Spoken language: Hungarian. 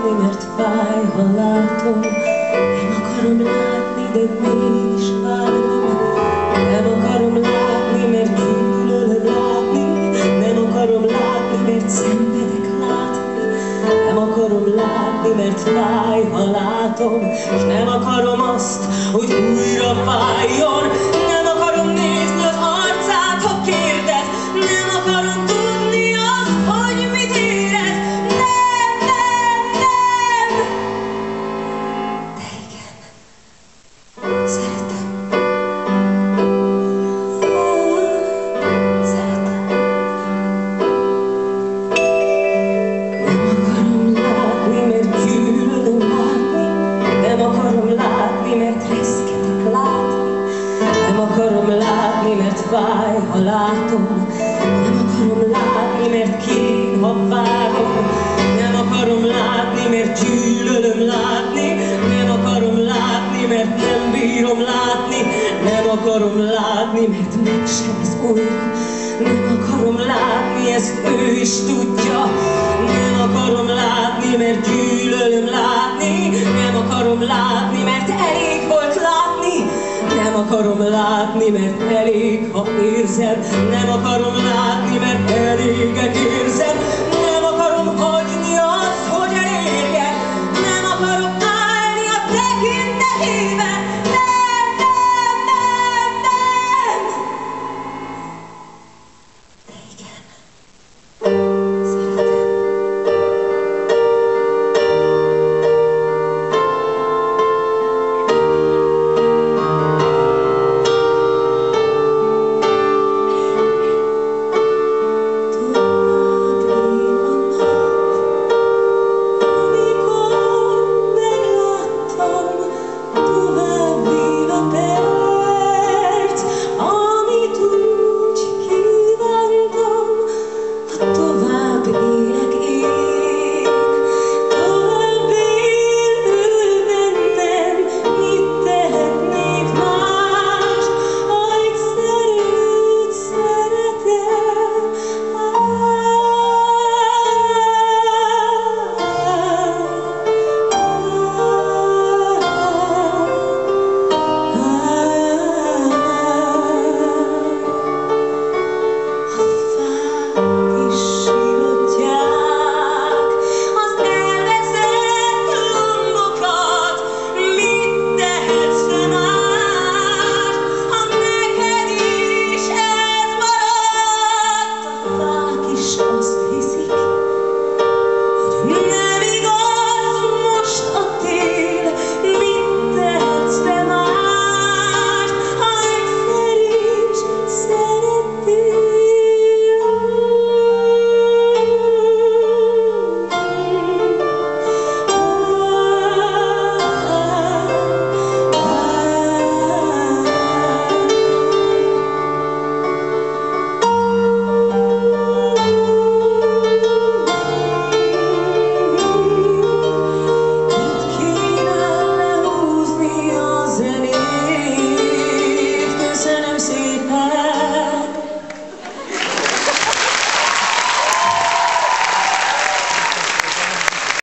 látni, mert fáj, ha látom. Nem akarom látni, de mégis várom. Nem akarom látni, mert gyűlölöm látni. Nem akarom látni, mert szenvedek látni. Nem akarom látni, mert fáj, ha látom. És nem akarom azt, hogy újra fájjon. Nem fáj, ha látom. Nem akarom látni, mert kén, ha várom. Nem akarom látni, mert gyűlölöm látni. Nem akarom látni, mert nem bírom látni. Nem akarom látni, mert megsebez újra. Nem akarom látni, ezt ő is tudja. Nem akarom látni, mert gyűlölöm látni. Nem akarom látni, mert elég. Nem akarom látni, mert elég, ha érzem Nem akarom látni, mert elégek érzem Nem akarom hagyni